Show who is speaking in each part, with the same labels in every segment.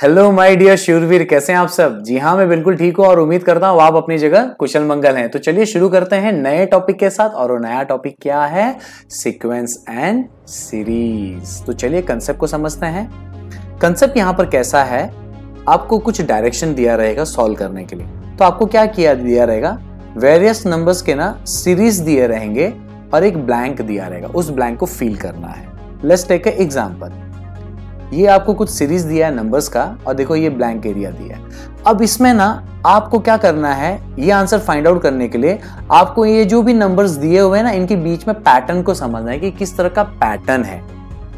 Speaker 1: Hello my dear शूरवीर कैसे हैं आप सब? जी हाँ मैं बिल्कुल ठीक हूँ और उम्मीद करता हूँ आप अपनी जगह कुशल मंगल हैं। तो चलिए शुरू करते हैं नए टॉपिक के साथ और वो नया टॉपिक क्या है? सीक्वेंस एंड सीरीज़ तो चलिए कंसेप्ट को समझते हैं। कंसेप्ट यहाँ पर कैसा है? आपको कुछ डायरेक्शन दिया रहेगा सॉल्व करने के लिए। तो आपको क्या किया दिया रहेगा? वेरियस नंबर्स के ना सीरीज़ दिए रहेंगे और एक ब्लैंक दिया रहेगा। उस ब्लैंक को फील करना है। लेट्स टेक ए एग्जांपल ये आपको कुछ सीरीज़ दिया है नंबर्स का और देखो ये ब्लैंक एरिया दिया है। अब इसमें ना आपको क्या करना है, ये आंसर फाइंड आउट करने के लिए आपको ये जो भी नंबर्स दिए हुए हैं ना, इनके बीच में पैटर्न को समझना है कि किस तरह का पैटर्न है।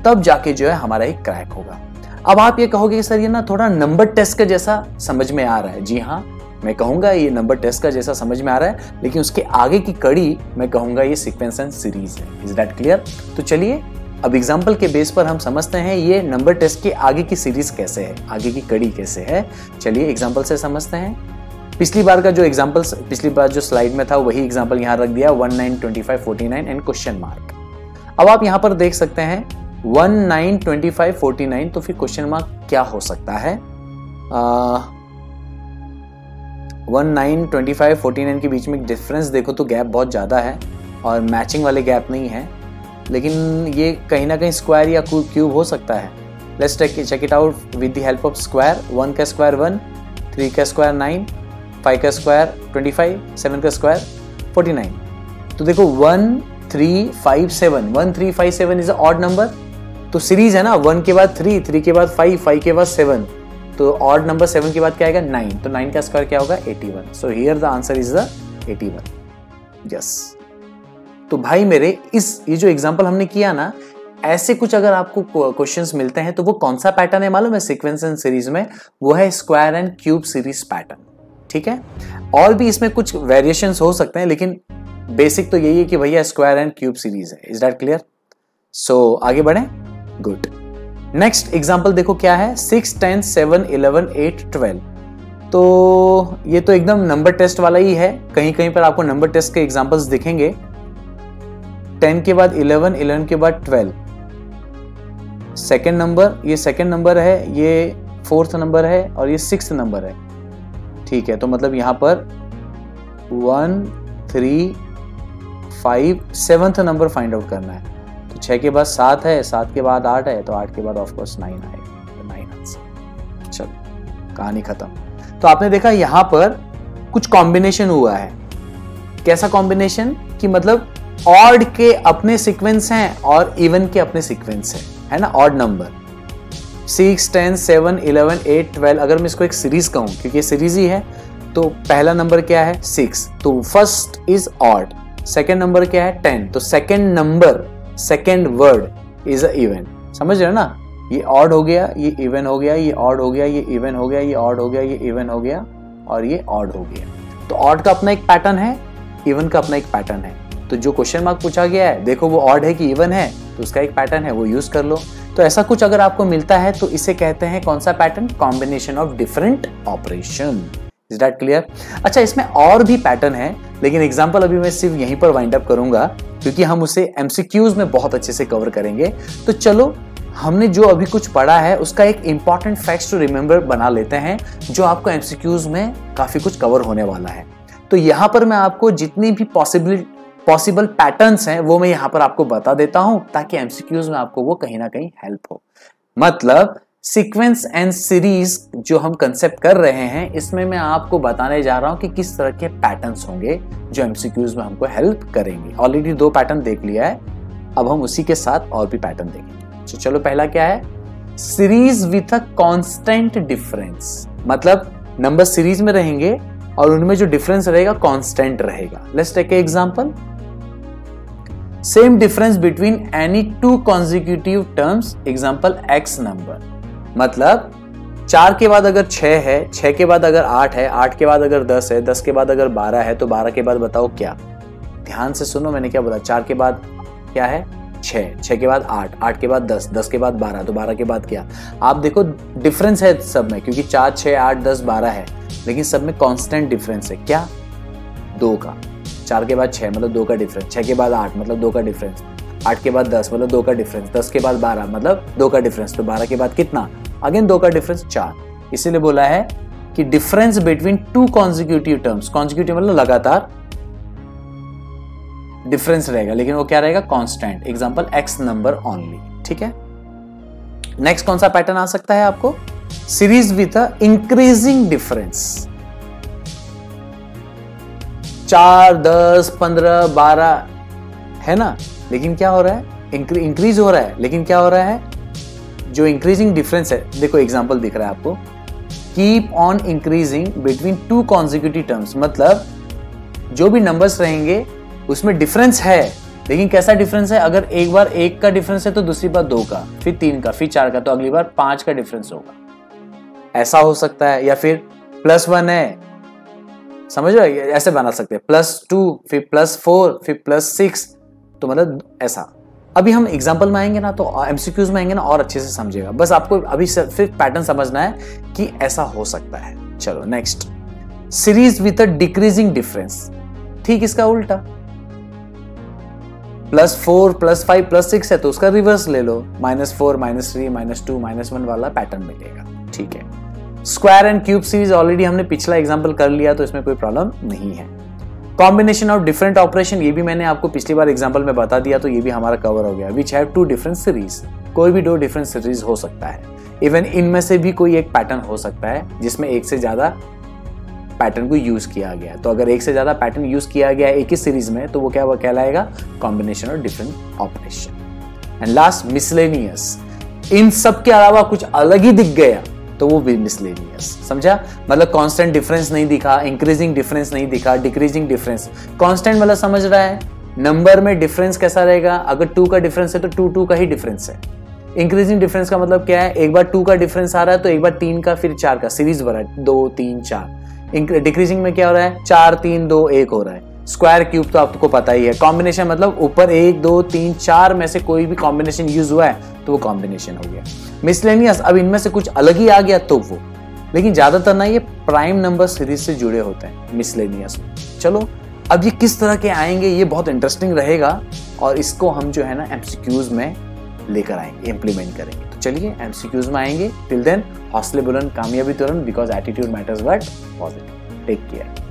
Speaker 1: तब जाके जो है हमारा एक क्रैक होगा। अब आप ये कहोगे कि सर ये ना थोड़ा नंबर टेस्ट का जैसा समझ में आ रहा है। जी हाँ मैं कहूँगा ये नंबर टेस्ट का जैसा समझ में आ रहा है, लेकिन उसके आगे की कड़ी मैं कहूँगा ये सीक्वेंस एंड सीरीज़ है। इज़ दैट क्लियर तो चलिए अब एग्ज़ाम्पल के बेस पर हम समझते हैं ये नंबर टेस्ट के आगे की सीरीज़ कैसे है, आगे की कड़ी कैसे है। चलिए एग्ज़ाम्पल से समझते हैं। पिछली बार का जो एग्ज़ाम्पल पिछली बार जो स्लाइड में था, वही एग्ज़ाम्पल यहाँ रख दिया one nine twenty five forty nine and question mark अब आप यहाँ पर देख सकते हैं one nine twenty five forty nine तो फिर क्वेश्चन मार्क क्या हो सकता है? One nine twenty five forty nine के बीच में डिफरेंस देखो तो गैप बहुत ज़्यादा है और मैचिंग वाले गैप नहीं है। लेकिन ये कहीं ना कहीं स्क्वायर या क्यूब हो सकता है। Let's take check it out with the help of square one का स्क्वायर वन थ्री का स्क्वायर नाइन फाइव का स्क्वायर ट्वेंटी फाइव सेवन का स्क्वायर फोर्टी नाइन तो देखो one three five seven one three five seven is a odd number तो series है ना one के बाद थ्री थ्री के बाद फाइव फाइव के बाद सेवन तो ऑड नंबर सेवन के बाद क्या आएगा? नाइन तो नाइन का स्क्वायर क्या होगा? Eighty one so here the answer is the eighty one yes तो भाई मेरे, इस, ये जो एग्ज़ाम्पल हमने किया ना, ऐसे कुछ अगर आपको क्वेश्चंस मिलते हैं तो वो कौन सा पैटर्न है मालूम है? सीक्वेंस एंड सीरीज़ में, वो है square and cube series pattern ठीक है? और भी इसमें कुछ वेरिएशन हो सकते हैं, लेकिन बेसिक तो यही है कि भैया स्क्वायर एंड क्यूब सीरीज़ है। इज़ दैट क्लियर सो आगे बढ़े? गुड नेक्स्ट एग्ज़ाम्पल देखो क्या है? Six ten seven eleven eight twelve तो ये तो एकदम नंबर टेस्ट वाला ही है। कहीं कहीं पर आपको नंबर टेस्ट के एग्जाम्पल्स दिखेंगे। टेन के बाद इलेवन इलेवन के बाद ट्वेल्व। सेकेंड नंबर, ये सेकेंड नंबर है, ये फोर्थ नंबर है और ये सिक्स नंबर है। ठीक है तो मतलब यहाँ पर one, three, five seventh number find out करना है। तो छह के बाद सात है, सात के बाद आठ है तो आठ के बाद ऑफकोर्स नाइन आएगा तो नाइन आंसर चलो, कहानी खत्म। तो आपने देखा यहाँ पर कुछ कॉम्बिनेशन हुआ है। कैसा कॉम्बिनेशन कि मतलब ऑड के अपने सीक्वेंस हैं और इवन के अपने सीक्वेंस हैं, है ना? Odd number six ten seven eleven eight twelve अगर मैं इसको एक सीरीज़ कहूँ, क्योंकि सीरीज़ ही है तो पहला नंबर क्या है? सिक्स तो first is odd second number क्या है? टेन तो second number second word is a समझ रहे हो ना? ये ऑड हो गया, ये इवन हो गया, ये ऑड हो गया, ये इवन हो गया, ये ऑड हो गया, ये इवन हो गया और ये ऑड हो गया। तो ऑड का अपना एक पैटर्न है इवन का अपना एक पैटर्न है। तो जो क्वेश्चन मार्क पूछा गया है, देखो वो ऑड है कि इवन है तो उसका एक पैटर्न है, वो यूज़ कर लो। तो ऐसा कुछ अगर आपको मिलता है तो इसे कहते हैं कौन सा pattern combination of different operation is that clear अच्छा इसमें और भी पैटर्न है, लेकिन एग्ज़ाम्पल अभी मैं सिर्फ़ यहीं पर वाइंड अप करूँगा, क्योंकि हम उसे एमसीक्यूज में बहुत अच्छे से कवर करेंगे। तो चलो, हमने जो अभी कुछ पढ़ा है, उसका एक इंपॉर्टेंट फैक्ट टू रिमेंबर बना लेते हैं, जो आपको एमसीक्यूज में काफ़ी कुछ कवर होने वाला है। तो यहाँ पर मैं आपको जितनी भी पॉसिबिलिटी पॉसिबल पैटर्न्स हैं, वो मैं यहाँ पर आपको बता देता हूँ, ताकि एमसीक्यूज में आपको वो कहीं ना कहीं हेल्प हो। मतलब सीक्वेंस एंड सीरीज़ जो हम कंसेप्ट कर रहे हैं, इसमें मैं आपको बताने जा रहा हूँ कि किस तरह के पैटर्न्स होंगे जो एमसीक्यूज में हमको हेल्प करेंगे। ऑलरेडी दो पैटर्न देख लिया है, अब हम उसी के साथ और भी पैटर्न देखेंगे। तो चलो पहला क्या है? Series with a constant difference मतलब नंबर सीरीज़ में रहेंगे और उनमें जो डिफरेंस रहेगा कांस्टेंट रहेगा। Let's take example same difference between any two consecutive terms example x number मतलब चार के बाद अगर छह है छह के बाद अगर आठ है आठ के बाद अगर दस है दस के बाद अगर बारह है तो बारह के बाद बताओ क्या ध्यान से सुनो मैंने क्या बोला चार के बाद क्या है छह छह के बाद आठ आठ के बाद दस दस के बाद बारह तो बारह के बाद क्या आप देखो डिफरेंस है सब में क्योंकि चार छह आठ दस बारह है लेकिन सब में कांस्टेंट डिफरेंस है क्या दो का चार के बाद छह मतलब दो का डिफरेंस छह के बाद आठ मतलब दो का डिफरेंस आठ के बाद दस मतलब दो का डिफरेंस दस के बाद बारह मतलब दो का डिफरेंस तो बारह के बाद कितना? अगेन दो का डिफरेंस चार। इसीलिए बोला है कि difference between two consecutive terms consecutive मतलब लगातार डिफरेंस रहेगा, लेकिन वो क्या रहेगा? Constant example x number only ठीक है? नेक्स्ट कौन सा पैटर्न आ सकता है आपको? Series with a increasing difference चार, दस, पंद्रह, बारह, है ना? लेकिन क्या हो रहा है? इंक्रीज हो रहा है। लेकिन क्या हो रहा है? जो इंक्रीजिंग डिफरेंस है, देखो एग्ज़ाम्पल दिख रहा है आपको। Keep on increasing between two consecutive terms मतलब जो भी नंबर्स रहेंगे, उसमें डिफरेंस है। लेकिन कैसा डिफरेंस है? अगर एक बार एक का डिफरेंस है तो दूसरी बार दो का, फिर तीन का, फिर चार का तो अगली बार पाँच का डिफरेंस होगा। ऐसा हो सकता है, या फिर प्लस वन है समझ रहे ऐसे बना सकते हैं। प्लस टू फिर प्लस फोर फिर प्लस सिक्स तो मतलब ऐसा। अभी हम एग्ज़ाम्पल में आएँगे ना तो एमसीक्यूज में आएँगे ना, और अच्छे से समझेगा बस आपको अभी सिर्फ़ पैटर्न समझना है कि ऐसा हो सकता है। चलो next series with a decreasing difference ठीक, इसका उल्टा। Plus four plus five plus six है तो उसका रिवर्स ले लो। Minus four minus three minus two minus one वाला पैटर्न मिलेगा। ठीक है। Square and cube series already हमने पिछला एग्ज़ाम्पल कर लिया तो इसमें कोई प्रॉब्लम नहीं है। कॉम्बिनेशन ऑफ़ डिफरेंट ऑपरेशन, ये भी मैंने आपको पिछली बार एग्ज़ाम्पल में बता दिया तो ये भी हमारा कवर हो गया। Which have two different series कोई भी दो डिफरेंट सीरीज़ हो सकता है। इवन इनमें से भी कोई एक पैटर्न हो सकता है, जिसमें एक से ज़्यादा पैटर्न को यूज़ किया गया तो अगर एक से ज़्यादा पैटर्न यूज़ किया गया एक ही सीरीज़ में तो वो क्या वो कहलाएगा? Combination of different operation and last miscellaneous इन सब के अलावा कुछ अलग ही दिख गया। तो वो भी मिसलेनियस समझा? मतलब कांस्टेंट डिफरेंस नहीं दिखा इंक्रीजिंग डिफरेंस नहीं दिखा डिक्रीजिंग डिफरेंस कांस्टेंट मतलब समझ रहा है? नंबर में डिफरेंस कैसा रहेगा? अगर टू का डिफरेंस है तो टू टू का ही डिफरेंस है। इंक्रीजिंग डिफरेंस का मतलब क्या है? एक बार टू का डिफरेंस आ रहा है तो एक बार तीन का, फिर चार का। सीरीज़ बना दो, तीन, चार। डिक्रीजिंग में क्या हो रहा है? चार, तीन, दो, एक हो रहा है। स्क्वायर क्यूब तो आपको पता ही है। कॉम्बिनेशन मतलब ऊपर एक, दो, तीन, चार में से कोई भी कॉम्बिनेशन यूज़ हुआ है तो वो कॉम्बिनेशन हो गया। मिसलेनियस अब इनमें से कुछ अलग ही आ गया तो वो। लेकिन ज़्यादातर ना ये प्राइम नंबर सीरीज़ से जुड़े होते हैं मिसलेनियस चलो, अब ये किस तरह के आएँगे, ये बहुत इंटरेस्टिंग रहेगा, और इसको हम जो है ना एमसीक्यूज में लेकर आएँगे इंप्लीमेंट करेंगे। तो चलिए एमसीक्यूज में आएँगे। टिल देन हौसले बुलंद, कामयाबी, तुरंत because attitude matters but positive take care